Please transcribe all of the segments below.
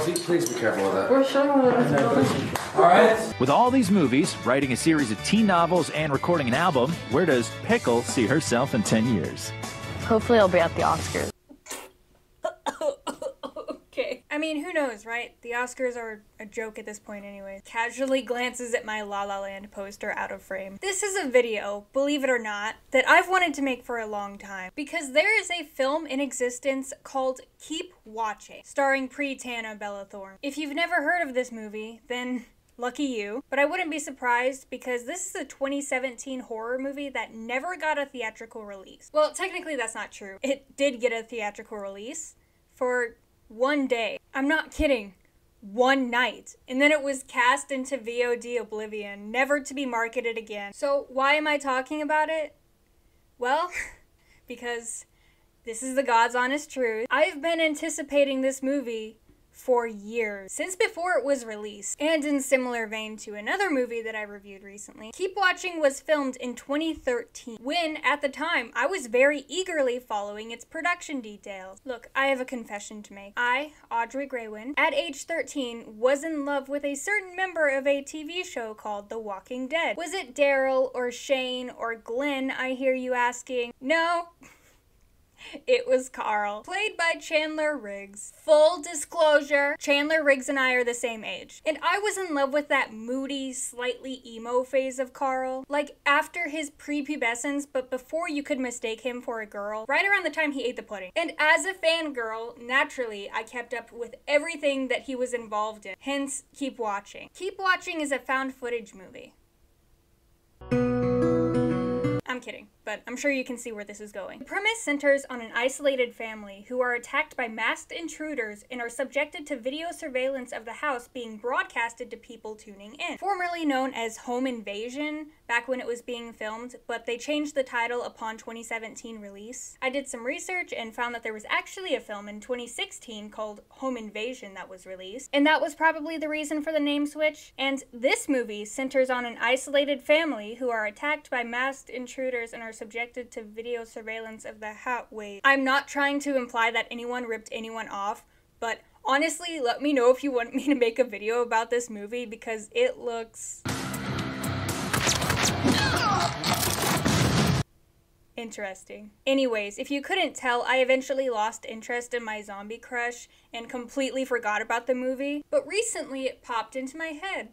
please be careful with that. For sure. All right. With all these movies, writing a series of teen novels, and recording an album, where does Pickle see herself in 10 years? Hopefully, I'll be at the Oscars. I mean, who knows, right? The Oscars are a joke at this point, anyway. Casually glances at my La La Land poster out of frame. This is a video, believe it or not, that I've wanted to make for a long time because there is a film in existence called Keep Watching, starring Pre Tana Bella Thorne. If you've never heard of this movie, then Lucky you. But I wouldn't be surprised because this is a 2017 horror movie that never got a theatrical release. Well, technically, that's not true. It did get a theatrical release for one day. I'm not kidding. One night. And then it was cast into VOD oblivion, never to be marketed again. So, why am I talking about it? Well, because this is the God's honest truth. I've been anticipating this movie for years, since before it was released. And in similar vein to another movie that I reviewed recently, Keep Watching was filmed in 2013, when at the time I was very eagerly following its production details. Look, I have a confession to make. I, Audrie Greywind, at age 13, was in love with a certain member of a TV show called The Walking Dead. Was it Daryl or Shane or Glenn, I hear you asking? No. It was Carl, played by Chandler Riggs. Full disclosure, Chandler Riggs and I are the same age. And I was in love with that moody, slightly emo phase of Carl. Like after his prepubescence, but before you could mistake him for a girl. Right around the time he ate the pudding. And as a fangirl, naturally, I kept up with everything that he was involved in. Hence, Keep Watching. Keep Watching is a found footage movie. I'm kidding but I'm sure you can see where this is going. The premise centers on an isolated family who are attacked by masked intruders and are subjected to video surveillance of the house being broadcasted to people tuning in. Formerly known as Home Invasion back when it was being filmed, but they changed the title upon 2017 release. I did some research and found that there was actually a film in 2016 called Home Invasion that was released, and that was probably the reason for the name switch. And this movie centers on an isolated family who are attacked by masked intruders and are are subjected to video surveillance of the hat weight. I'm not trying to imply that anyone ripped anyone off, but honestly, let me know if you want me to make a video about this movie because it looks. Interesting. Anyways, if you couldn't tell, I eventually lost interest in my zombie crush and completely forgot about the movie. But recently it popped into my head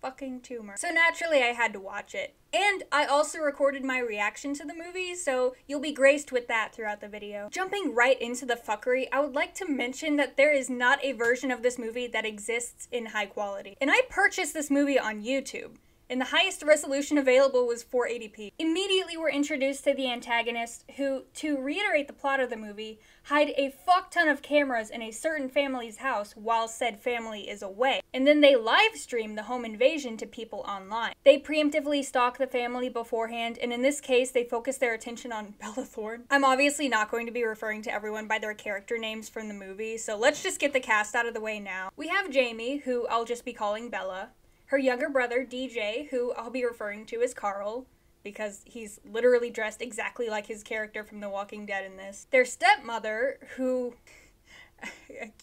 fucking tumor. So naturally, I had to watch it. And I also recorded my reaction to the movie, so you'll be graced with that throughout the video. Jumping right into the fuckery, I would like to mention that there is not a version of this movie that exists in high quality. And I purchased this movie on YouTube and the highest resolution available was 480p. Immediately we're introduced to the antagonist, who, to reiterate the plot of the movie, hide a fuck ton of cameras in a certain family's house while said family is away. And then they live stream the home invasion to people online. They preemptively stalk the family beforehand, and in this case, they focus their attention on Bella Thorne. I'm obviously not going to be referring to everyone by their character names from the movie, so let's just get the cast out of the way now. We have Jamie, who I'll just be calling Bella her younger brother, DJ, who I'll be referring to as Carl, because he's literally dressed exactly like his character from The Walking Dead in this. Their stepmother, who.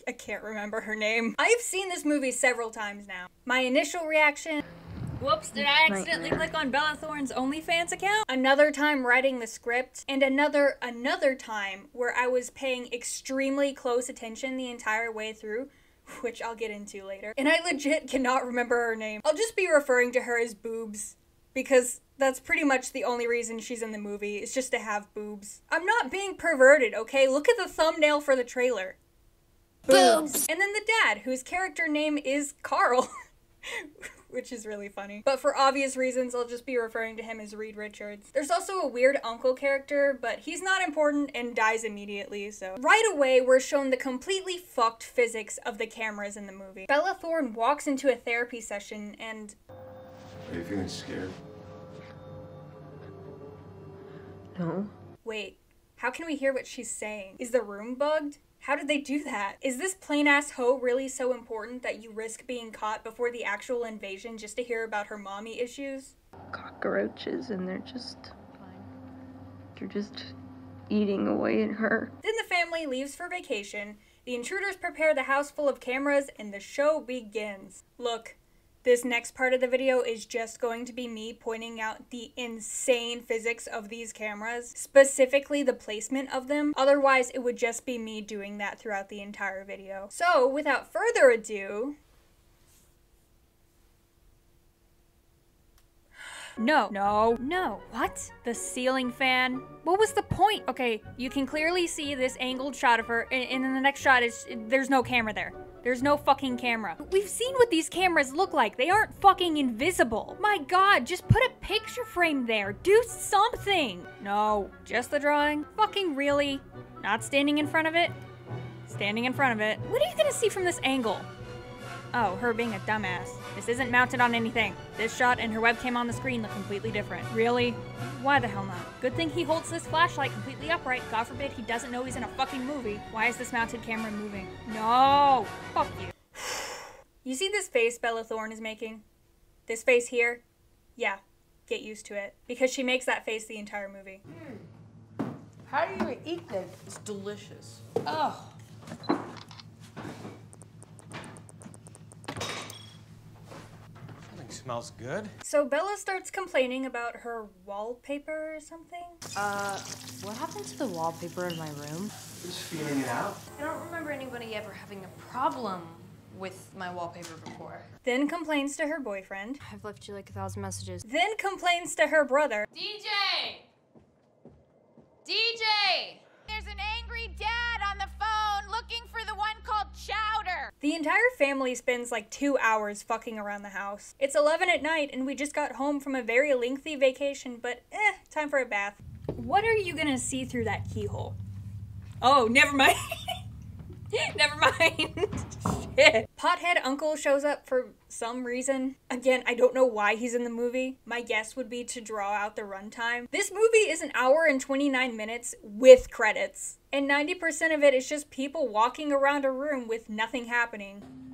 I, can't remember her name. I've seen this movie several times now. My initial reaction. Whoops, did I accidentally click on Bella Thorne's OnlyFans account? Another time writing the script, and another another time where I was paying extremely close attention the entire way through which I'll get into later. And I legit cannot remember her name. I'll just be referring to her as Boobs because that's pretty much the only reason she's in the movie is just to have boobs. I'm not being perverted, okay? Look at the thumbnail for the trailer. Boobs. And then the dad, whose character name is Carl. which is really funny. But for obvious reasons, I'll just be referring to him as Reed Richards. There's also a weird uncle character, but he's not important and dies immediately, so. Right away, we're shown the completely fucked physics of the cameras in the movie. Bella Thorne walks into a therapy session and. Are you feeling scared? No. Wait, how can we hear what she's saying? Is the room bugged? How did they do that? Is this plain ass hoe really so important that you risk being caught before the actual invasion just to hear about her mommy issues? Cockroaches, and they're just. They're just eating away at her. Then the family leaves for vacation, The intruders prepare the house full of cameras and the show begins. Look, this next part of the video is just going to be me pointing out the insane physics of these cameras, specifically the placement of them. Otherwise, it would just be me doing that throughout the entire video. So, without further ado, No. No. No. What? The ceiling fan? What was the point? Okay, you can clearly see this angled shot of her, and, in the next shot is there's no camera there. There's no fucking camera. We've seen what these cameras look like. They aren't fucking invisible. My god, just put a picture frame there. Do something. No, just the drawing? Fucking really? Not standing in front of it? Standing in front of it. What are you gonna see from this angle? Oh, her being a dumbass. This isn't mounted on anything. This shot and her webcam on the screen look completely different. Really? Why the hell not? Good thing he holds this flashlight completely upright. God forbid he doesn't know he's in a fucking movie. Why is this mounted camera moving? No! Fuck you. You see this face Bella Thorne is making? This face here? Yeah, get used to it. Because she makes that face the entire movie. Hmm. How do you eat this? It's delicious. Oh. Smells good. So Bella starts complaining about her wallpaper or something. Uh, what happened to the wallpaper in my room? Just feeling it out. I don't remember anybody ever having a problem with my wallpaper before. Then complains to her boyfriend. I've left you like a thousand messages. Then complains to her brother. DJ! DJ! Family spends like two hours fucking around the house. It's 11 at night and we just got home from a very lengthy vacation, but eh, time for a bath. What are you gonna see through that keyhole? Oh, never mind. never mind. Shit. Pothead uncle shows up for some reason. Again, I don't know why he's in the movie. My guess would be to draw out the runtime. This movie is an hour and 29 minutes with credits. And 90% of it is just people walking around a room with nothing happening.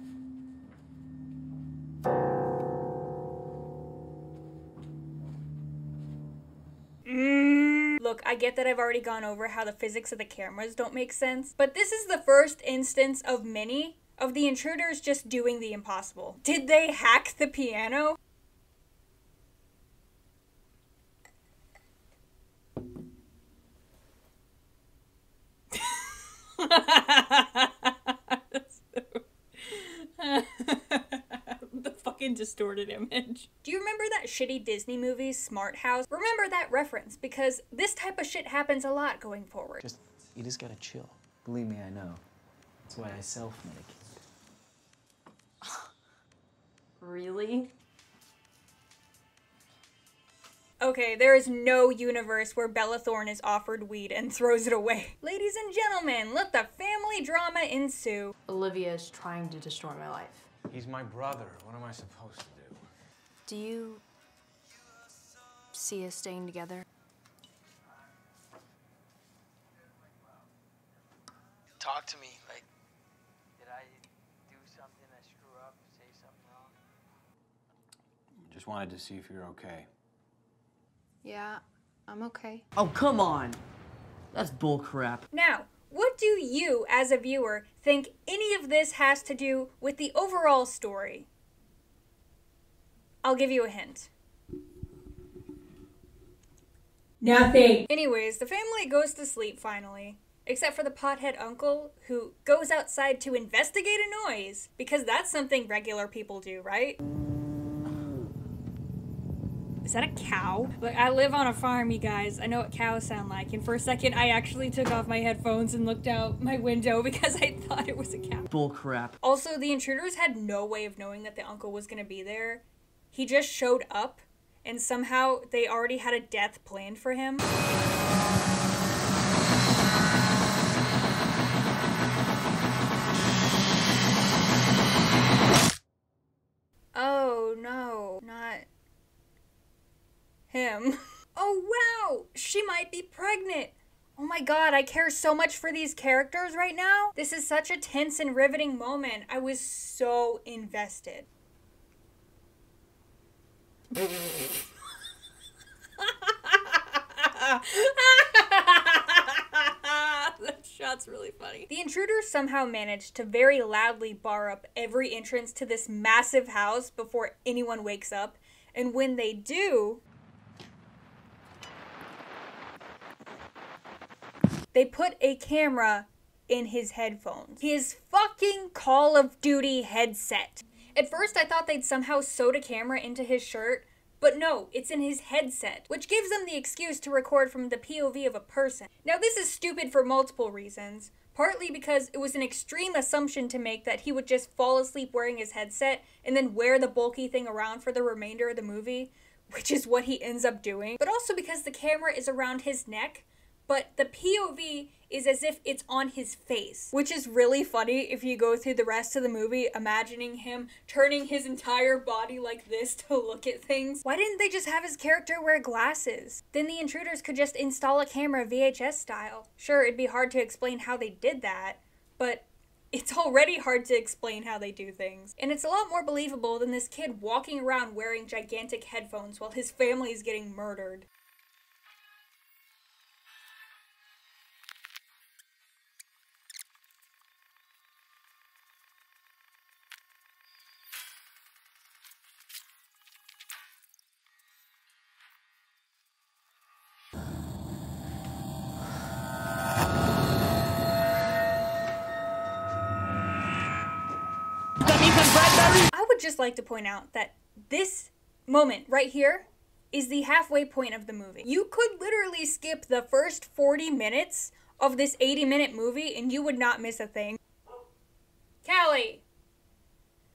Look, I get that I've already gone over how the physics of the cameras don't make sense, but this is the first instance of many of the intruders just doing the impossible. Did they hack the piano? the fucking distorted image. Do you remember that shitty Disney movie, Smart House? Remember that reference because this type of shit happens a lot going forward. Just, you just gotta chill. Believe me, I know. That's why I self medicate. Really? Okay, there is no universe where Bella Thorne is offered weed and throws it away. Ladies and gentlemen, let the family drama ensue. Olivia is trying to destroy my life. He's my brother. What am I supposed to do? Do you see us staying together? Talk to me. Like, did I do something I screw up, say something wrong? Just wanted to see if you're okay. Yeah, I'm okay. Oh, come on. That's bullcrap. Now, what do you, as a viewer, think any of this has to do with the overall story? I'll give you a hint. Nothing. Anyways, the family goes to sleep finally. Except for the pothead uncle, who goes outside to investigate a noise. Because that's something regular people do, right? Is that a cow? Like, I live on a farm, you guys. I know what cows sound like. And for a second, I actually took off my headphones and looked out my window because I thought it was a cow. Bull crap. Also, the intruders had no way of knowing that the uncle was gonna be there. He just showed up, and somehow they already had a death planned for him. Oh no, not him. Oh wow, she might be pregnant. Oh my god, I care so much for these characters right now. This is such a tense and riveting moment. I was so invested. the shot's really funny. The intruders somehow managed to very loudly bar up every entrance to this massive house before anyone wakes up, and when they do, they put a camera in his headphones. His fucking Call of Duty headset. At first, I thought they'd somehow sewed a camera into his shirt, but no, it's in his headset, which gives them the excuse to record from the POV of a person. Now, this is stupid for multiple reasons. Partly because it was an extreme assumption to make that he would just fall asleep wearing his headset and then wear the bulky thing around for the remainder of the movie, which is what he ends up doing. But also because the camera is around his neck, but the POV is as if it's on his face, which is really funny if you go through the rest of the movie imagining him turning his entire body like this to look at things. Why didn't they just have his character wear glasses? Then the intruders could just install a camera VHS style. Sure, it'd be hard to explain how they did that, but it's already hard to explain how they do things. And it's a lot more believable than this kid walking around wearing gigantic headphones while his family is getting murdered. I would just like to point out that this moment right here is the halfway point of the movie. You could literally skip the first 40 minutes of this 80 minute movie and you would not miss a thing. Callie!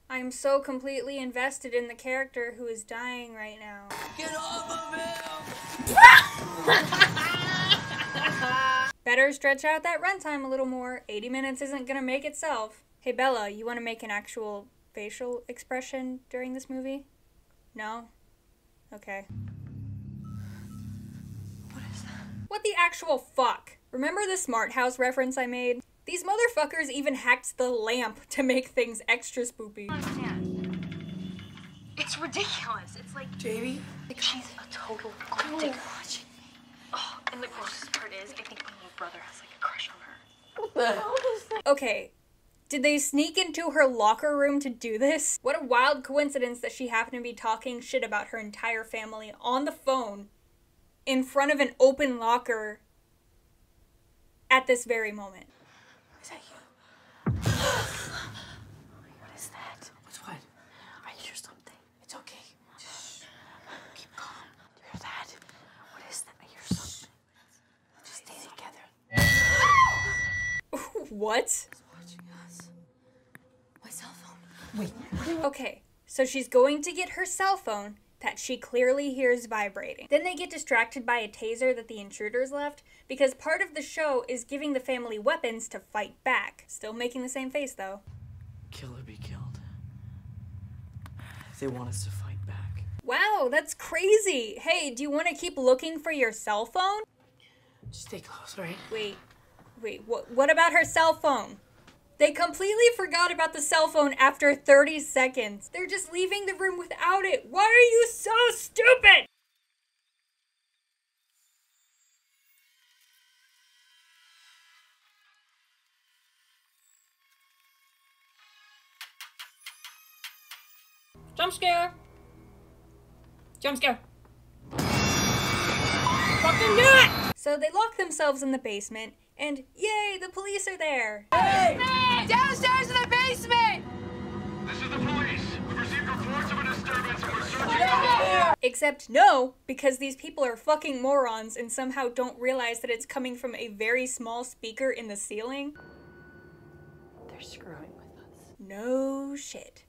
I am so completely invested in the character who is dying right now. Get off of him! Better stretch out that runtime a little more. 80 minutes isn't gonna make itself. Hey Bella, you wanna make an actual facial expression during this movie? No? Okay. What is that? What the actual fuck? Remember the Smart House reference I made? These motherfuckers even hacked the lamp to make things extra spoopy. It's ridiculous. It's like Jamie? like she's a total gold digger. watching me. Oh, and the grossest part is, I think my little brother has like a crush on her. What the hell is that? Okay, did they sneak into her locker room to do this? What a wild coincidence that she happened to be talking shit about her entire family on the phone in front of an open locker at this very moment. Is that you? Oh what is that? What's what? I hear something. It's okay. Shh. Keep calm. Do you hear that? What is that? I hear something. Just stay together. what? Watching us. My cell phone. Okay, so she's going to get her cell phone that she clearly hears vibrating. Then they get distracted by a taser that the intruders left because part of the show is giving the family weapons to fight back. Still making the same face though. Kill or be killed. They want us to fight back. Wow, that's crazy. Hey, do you want to keep looking for your cell phone? Just stay close, right? Wait, wait, what, what about her cell phone? They completely forgot about the cell phone after 30 seconds. They're just leaving the room without it. Why are you so stupid? Jump scare. Jump scare. Fucking do it! So they lock themselves in the basement, and yay, the police are there. Downstairs in the basement! This is the police. We've received reports of a disturbance and we're searching. Except no, because these people are fucking morons and somehow don't realize that it's coming from a very small speaker in the ceiling. They're screwing with us. No shit.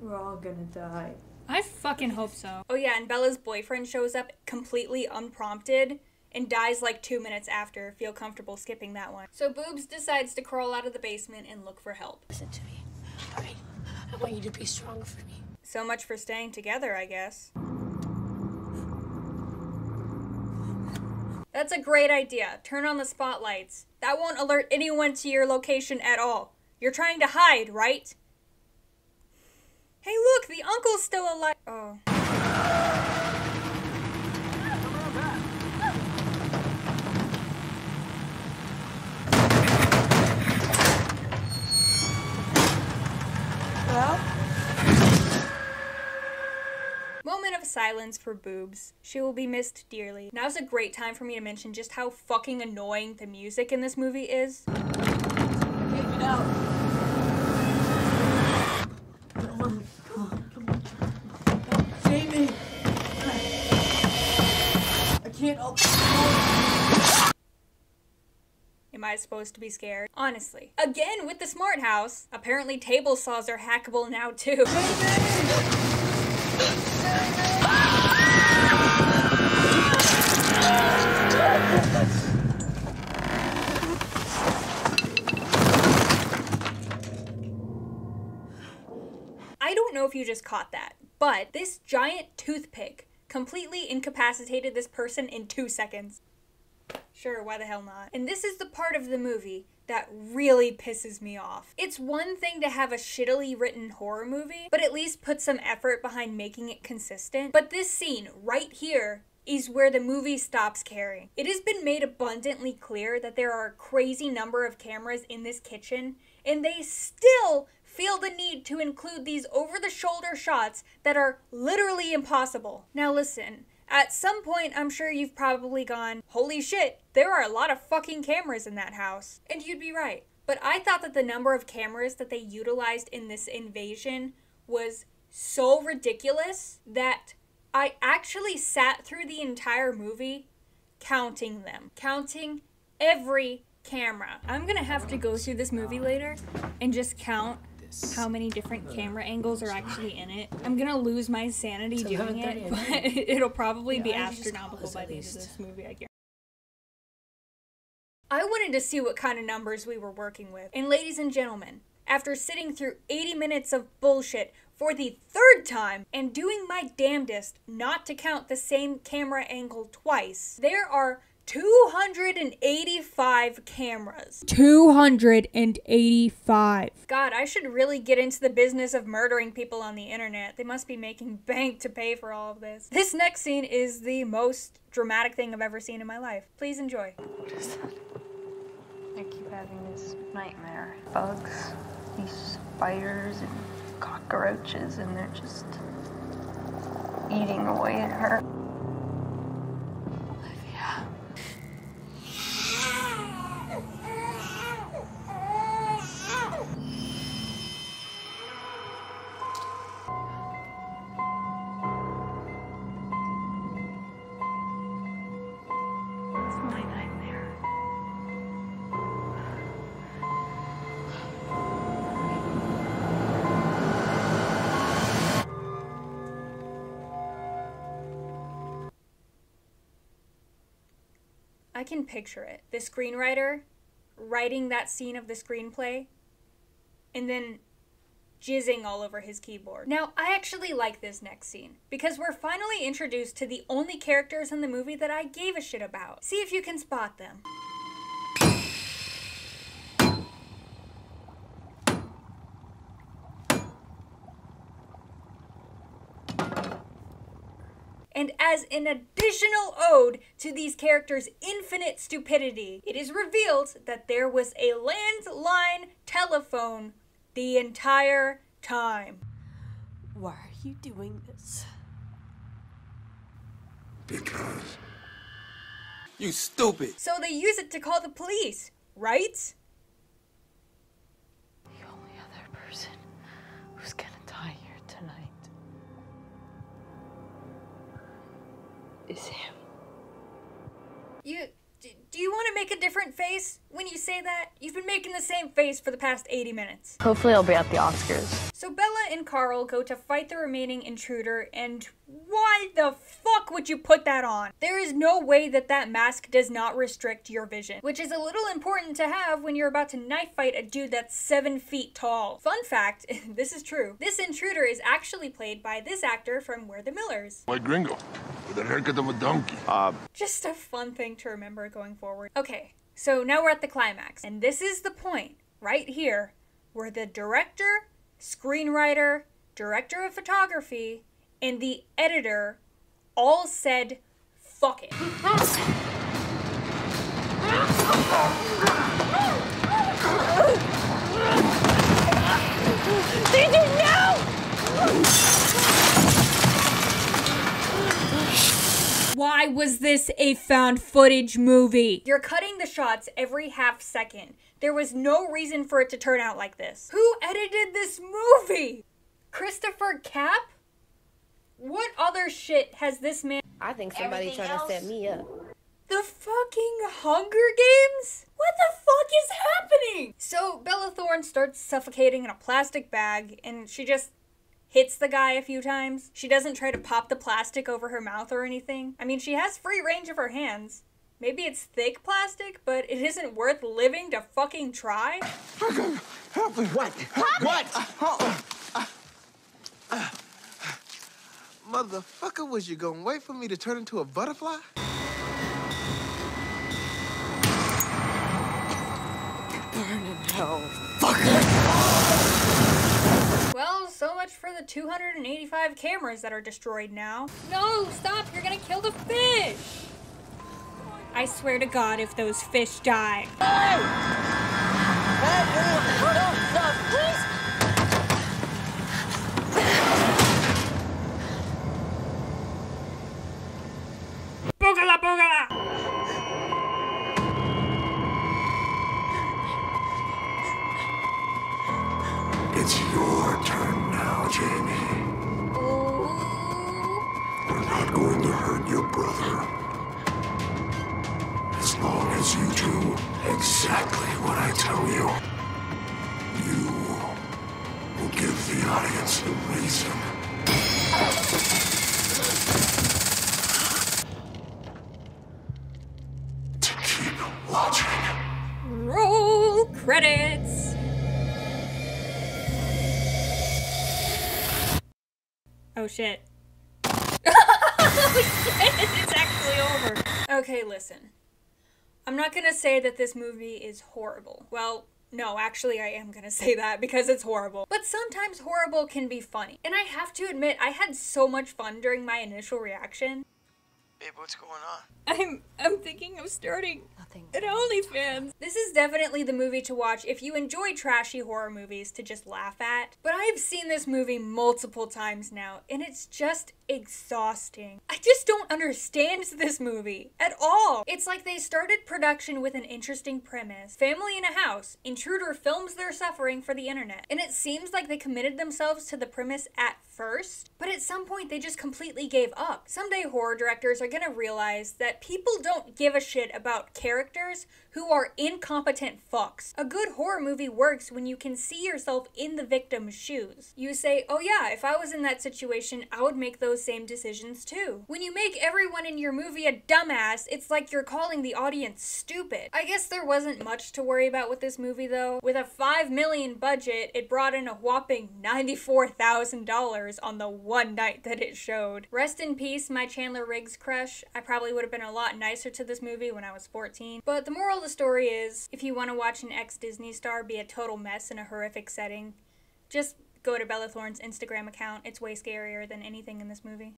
We're all gonna die. I fucking hope so. Oh yeah, and Bella's boyfriend shows up completely unprompted and dies like two minutes after. Feel comfortable skipping that one. So Boobs decides to crawl out of the basement and look for help. Listen to me. All right? I want you to be strong for me. So much for staying together, I guess. That's a great idea. Turn on the spotlights. That won't alert anyone to your location at all. You're trying to hide, right? Hey, look, the uncle's still alive. Oh. Silence for boobs. She will be missed dearly. Now's a great time for me to mention just how fucking annoying the music in this movie is. Jamie! I can't. Am I supposed to be scared? Honestly. Again with the smart house. Apparently table saws are hackable now too. I don't you just caught that, but this giant toothpick completely incapacitated this person in two seconds. Sure, why the hell not? And this is the part of the movie that really pisses me off. It's one thing to have a shittily written horror movie, but at least put some effort behind making it consistent. But this scene right here is where the movie stops caring. It has been made abundantly clear that there are a crazy number of cameras in this kitchen, and they still feel the need to include these over the shoulder shots that are literally impossible. Now, listen. At some point, I'm sure you've probably gone, holy shit, there are a lot of fucking cameras in that house. And you'd be right. But I thought that the number of cameras that they utilized in this invasion was so ridiculous that I actually sat through the entire movie counting them, counting every camera. I'm gonna have to go through this movie later and just count how many different uh, camera angles are actually in it. I'm gonna lose my sanity So doing it, but it'll probably be Yeah, you astronomical by the end of least. this movie, I guarantee. I wanted to see what kind of numbers we were working with. And ladies and gentlemen, after sitting through 80 minutes of bullshit for the third time and doing my damnedest not to count the same camera angle twice, there are 285 cameras. 285. God, I should really get into the business of murdering people on the internet. They must be making bank to pay for all of this. This next scene is the most dramatic thing I've ever seen in my life. Please enjoy. I keep having this nightmare. Bugs, these spiders and cockroaches, and they're just eating away at her. I can picture it. The screenwriter writing that scene of the screenplay and then jizzing all over his keyboard. Now, I actually like this next scene because we're finally introduced to the only characters in the movie that I gave a shit about. See if you can spot them. And as an additional ode to these characters' infinite stupidity, it is revealed that there was a landline telephone the entire time. Why are you doing this? Because. You stupid! So they use it to call the police, right? Is him. You do you want to make a different face when you say that? You've been making the same face for the past 80 minutes. Hopefully, I'll be at the Oscars. So Bella and Carl go to fight the remaining intruder, and why the fuck would you put that on? There is no way that that mask does not restrict your vision, which is a little important to have when you're about to knife fight a dude that's seven feet tall. Fun fact this is true. This intruder is actually played by this actor from We're the Millers. White gringo. With a haircut of a donkey. Uh, Just a fun thing to remember going forward. Okay, so now we're at the climax, and this is the point right here where the director, screenwriter, director of photography, and the editor all said, fuck it. CJ, Why was this a found footage movie? You're cutting the shots every half second. There was no reason for it to turn out like this. Who edited this movie? Christopher Cap? What other shit has this man? I think somebody Everything trying to set me up. The fucking Hunger Games? What the fuck is happening? So Bella Thorne starts suffocating in a plastic bag and she just hits the guy a few times. She doesn't try to pop the plastic over her mouth or anything. I mean, she has free range of her hands. Maybe it's thick plastic, but it isn't worth living to fucking try. Help me. What? What? Motherfucker, was you gonna wait for me to turn into a butterfly? Burn in hell. Well, so much for the 285 cameras that are destroyed now. No, stop! You're gonna kill the fish! I swear to God, if those fish die. Boogala shit. it's actually over. Okay, listen. I'm not gonna say that this movie is horrible. Well, no, actually, I am gonna say that because it's horrible. But sometimes horrible can be funny. And I have to admit, I had so much fun during my initial reaction. Babe, what's going on? I'm I'm thinking of starting an OnlyFans. This is definitely the movie to watch if you enjoy trashy horror movies to just laugh at. But I have seen this movie multiple times now, and it's just exhausting. I just don't understand this movie at all. It's like they started production with an interesting premise. Family in a house. Intruder films their suffering for the internet. And it seems like they committed themselves to the premise at first, but at some point they just completely gave up. Someday horror directors are gonna realize that people don't give a shit about characters who are incompetent fucks. A good horror movie works when you can see yourself in the victim's shoes. You say, oh yeah, if I was in that situation, I would make those same decisions too. When you make everyone in your movie a dumbass, it's like you're calling the audience stupid. I guess there wasn't much to worry about with this movie though. With a 5 million budget, it brought in a whopping $94,000 on the one night that it showed. Rest in peace, my Chandler Riggs crush. I probably would have been a lot nicer to this movie when I was 14. But the moral the story is if you want to watch an ex Disney star be a total mess in a horrific setting, just go to Bella Thorne's Instagram account. It's way scarier than anything in this movie.